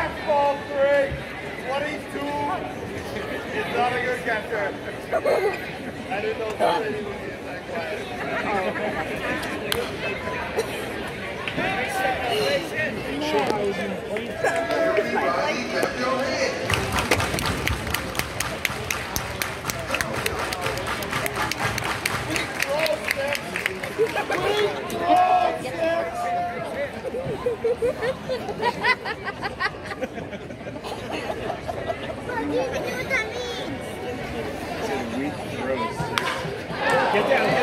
the fastball three. 22 is not a good catcher. I didn't know Brady would be that class. Everybody clap 别这样。